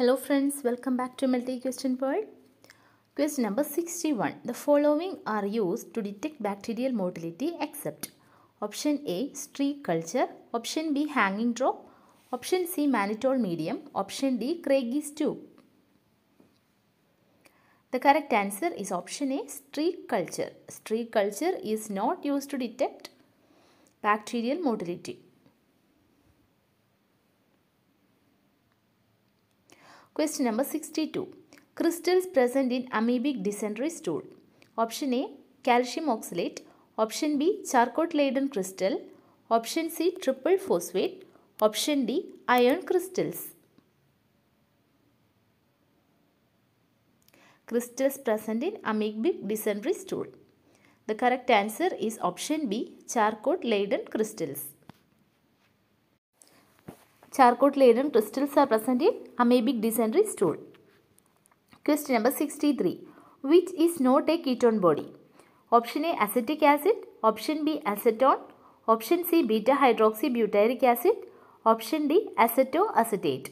Hello friends, welcome back to MLT Question World. Question number 61. The following are used to detect bacterial motility except option A streak culture, option B hanging drop, option C mannitol medium, option D Craigie's tube. The correct answer is option A streak culture. Streak culture is not used to detect bacterial motility. Question number 62. Crystals present in amoebic dysentery stool. Option A calcium oxalate. Option B charcoal laden crystal. Option C triple phosphate. Option D iron crystals. Crystals present in amoebic dysentery stool. The correct answer is option B charcoal laden crystals. Charcoal laden crystals are present in amoebic dysentery stool. Question number 63. Which is not a ketone body? Option A acetic acid, option B acetone, option C beta hydroxybutyric acid, option D acetoacetate.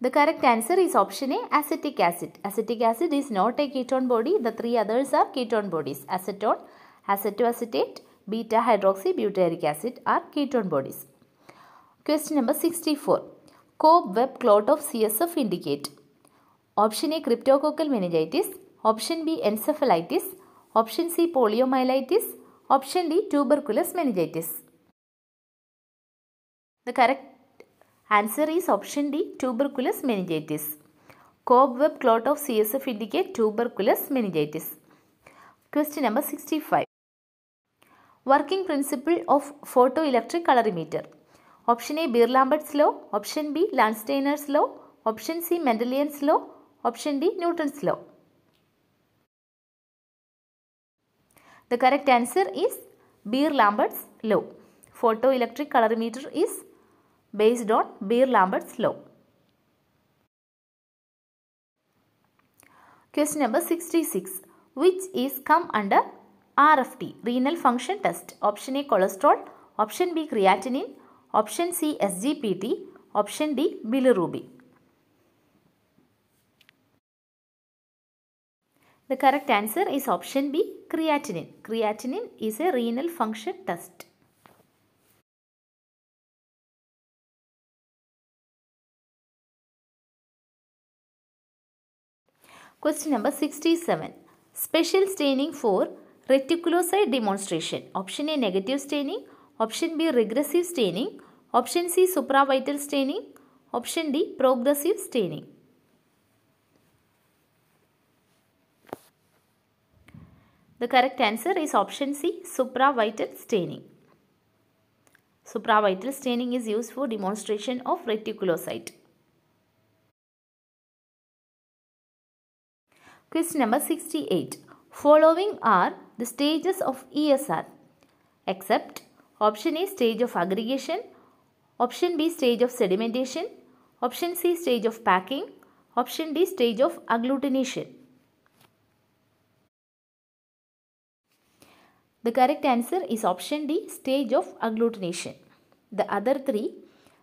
The correct answer is option A acetic acid. Acetic acid is not a ketone body. The three others are ketone bodies. Acetone, acetoacetate, beta hydroxybutyric acid are ketone bodies. Question number 64. Cobweb clot of CSF indicate. Option A cryptococcal meningitis, option B encephalitis, option C poliomyelitis, option D tuberculous meningitis. The correct answer is option D tuberculous meningitis. Cobweb clot of CSF indicate tuberculous meningitis. Question number 65. Working principle of photoelectric colorimeter. Option A Beer-Lambert's law, option B Landsteiner's law, option C Mendelian's law, option D Newton's law. The correct answer is Beer-Lambert's law. Photoelectric colorimeter is based on Beer-Lambert's law. Question number 66. Which is come under RFT, renal function test? Option A cholesterol, option B creatinine, option C SGPT, option D bilirubin. The correct answer is option B creatinine. Creatinine is a renal function test. Question number 67. Special staining for reticulocyte demonstration. Option A negative staining, option B regressive staining, option C supravital staining, option D progressive staining. The correct answer is option C supravital staining. Supravital staining is used for demonstration of reticulocyte. Question number 68. Following are the stages of ESR except option A stage of aggregation, option B stage of sedimentation, option C stage of packing, option D stage of agglutination. The correct answer is option D stage of agglutination. The other three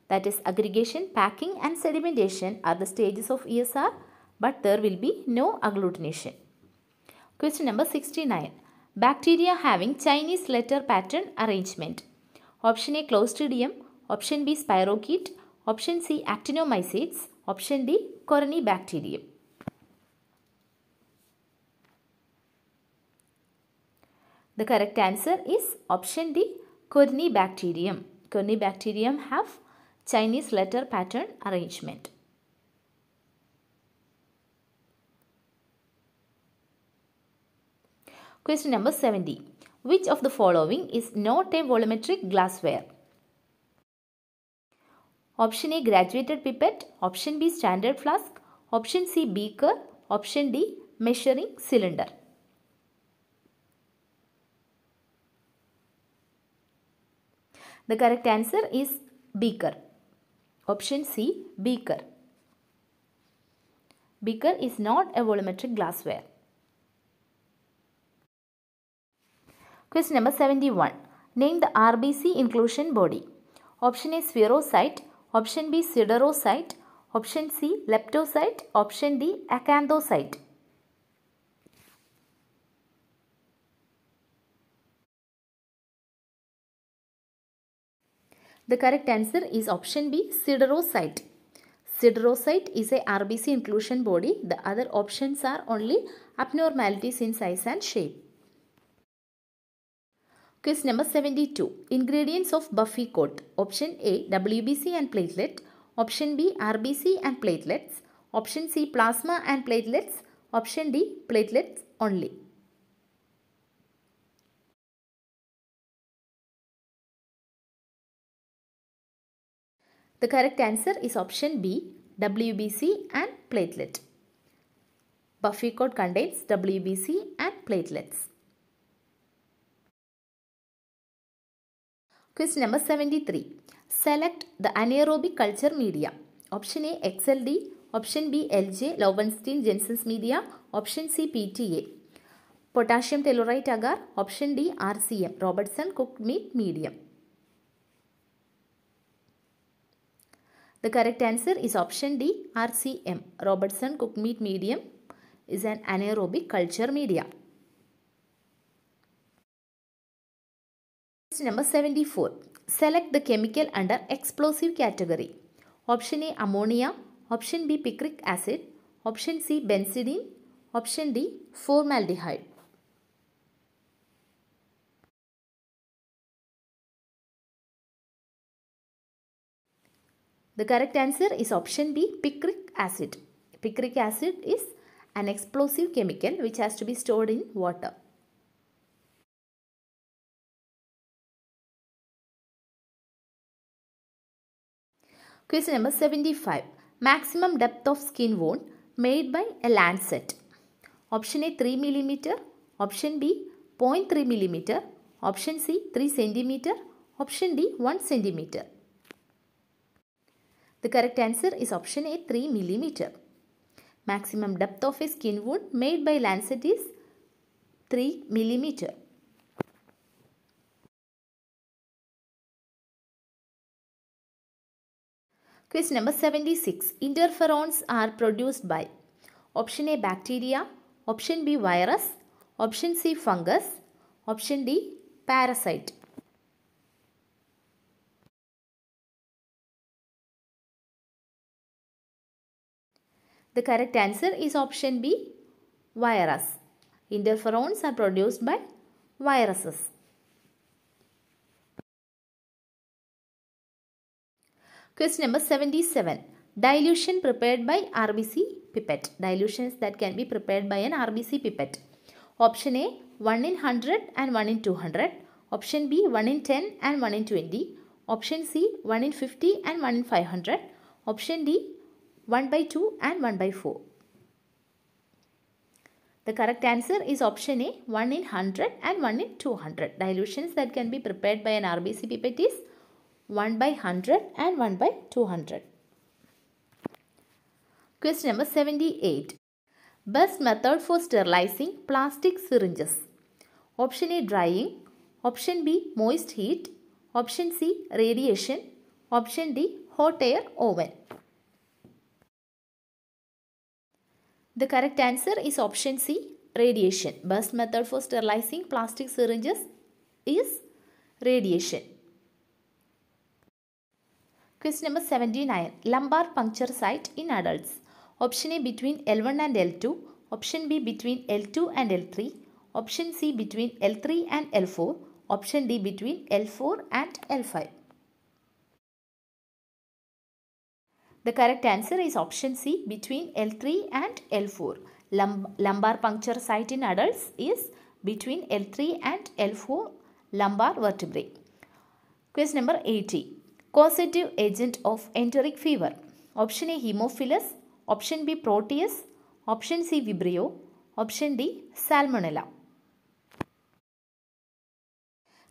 that is aggregation, packing and sedimentation are the stages of ESR but there will be no agglutination. Question number 69. Bacteria having Chinese letter pattern arrangement. Option A Clostridium, option B Spirochete, option C Actinomycetes, option D Corynebacterium. The correct answer is option D Corynebacterium. Corynebacterium have Chinese letter pattern arrangement. Question number 70. Which of the following is not a volumetric glassware? Option A graduated pipette, option B standard flask, option C beaker, option D measuring cylinder. The correct answer is beaker. Option C beaker. Beaker is not a volumetric glassware. Question number 71. Name the RBC inclusion body. Option A spherocyte, option B siderocyte, option C leptocyte, option D acanthocyte. The correct answer is option B siderocyte. Siderocyte is a RBC inclusion body. The other options are only abnormalities in size and shape. Quiz number 72. Ingredients of Buffy coat. Option A WBC and platelet. Option B RBC and platelets. Option C plasma and platelets. Option D platelets only. The correct answer is option B WBC and platelet. Buffy coat contains WBC and platelets. Question number 73. Select the anaerobic culture media. Option A XLD, option B LJ Lowenstein Jensen's media, option C PTA. Potassium tellurite agar, option D RCM Robertson cooked meat medium. The correct answer is option D RCM Robertson cooked meat medium is an anaerobic culture media. Number 74. Select the chemical under explosive category. Option A ammonia, option B picric acid, option C benzidine, option D formaldehyde. The correct answer is option B picric acid. Picric acid is an explosive chemical which has to be stored in water. Question number 75. Maximum depth of skin wound made by a lancet. Option A 3 mm, option B 0.3 mm, option C 3 cm, option D 1 cm. The correct answer is option A 3 mm. Maximum depth of a skin wound made by lancet is 3 mm. Question number 76. Interferons are produced by option A bacteria, option B virus, option C fungus, option D parasite. The correct answer is option B virus. Interferons are produced by viruses. Question number 77. Dilution prepared by RBC pipette. Dilutions that can be prepared by an RBC pipette. Option A 1 in 100 and 1 in 200. Option B 1 in 10 and 1 in 20. Option C 1 in 50 and 1 in 500. Option D 1 by 2 and 1 by 4. The correct answer is option A 1 in 100 and 1 in 200. Dilutions that can be prepared by an RBC pipette is 1 by 100 and 1 by 200. Question number 78. Best method for sterilizing plastic syringes. Option A drying, option B moist heat, option C radiation, option D hot air oven. The correct answer is option C radiation. Best method for sterilizing plastic syringes is radiation. Question number 79. Lumbar puncture site in adults. Option A between L1 and L2. Option B between L2 and L3. Option C between L3 and L4. Option D between L4 and L5. The correct answer is option C between L3 and L4. Lumb lumbar puncture site in adults is between L3 and L4 lumbar vertebrae. Question number 80. Causative agent of enteric fever. Option A Haemophilus. Option B Proteus. Option C Vibrio. Option D Salmonella.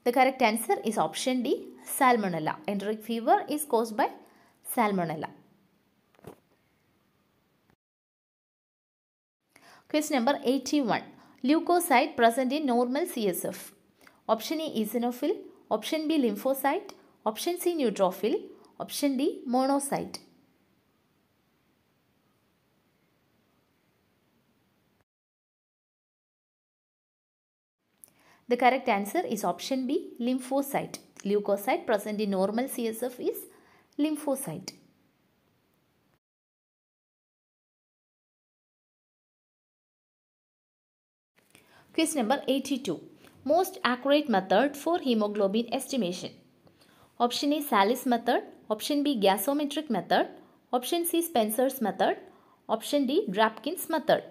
The correct answer is option D Salmonella. Enteric fever is caused by Salmonella. Question number 81. Leukocyte present in normal CSF. Option A eosinophil. Option B. Lymphocyte. Option C. Neutrophil. Option D. Monocyte. The correct answer is option B. Lymphocyte. Leukocyte present in normal CSF is lymphocyte. Quiz number 82. Most accurate method for hemoglobin estimation. Option A Sahli's method. Option B gasometric method. Option C Spencer's method. Option D Drabkin's method.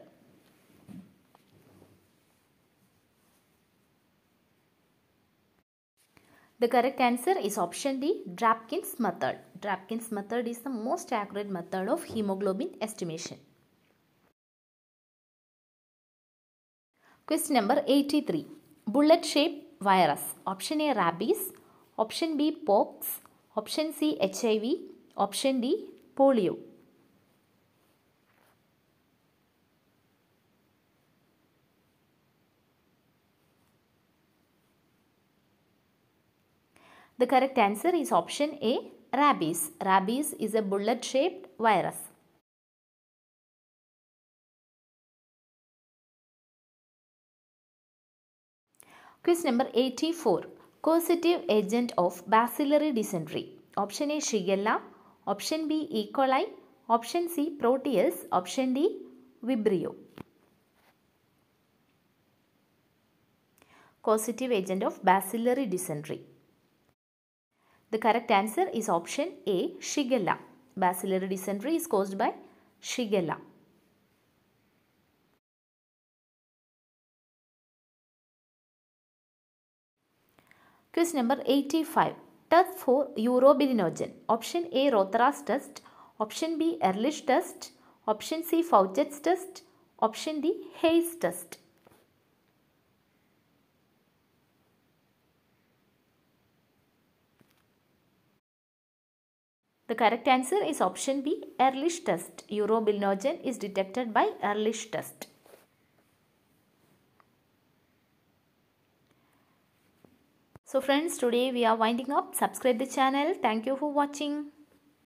The correct answer is option D Drabkin's method. Drabkin's method is the most accurate method of hemoglobin estimation. Question number 83. Bullet shaped virus. Option A rabies. Option B pox. Option C HIV. Option D polio. The correct answer is option A rabies. Rabies is a bullet shaped virus. Quiz number 84. Causative agent of bacillary dysentery. Option A Shigella. Option B E. coli. Option C Proteus. Option D Vibrio. Causative agent of bacillary dysentery. The correct answer is option A Shigella. Bacillary dysentery is caused by Shigella. Quiz number 85. Test for urobilinogen. Option A Rothera's test. Option B Ehrlich test. Option C Fouchet's test. Option D Hay's test. The correct answer is option B Ehrlich test. Urobilinogen is detected by Ehrlich test. So friends, today we are winding up. Subscribe the channel. Thank you for watching.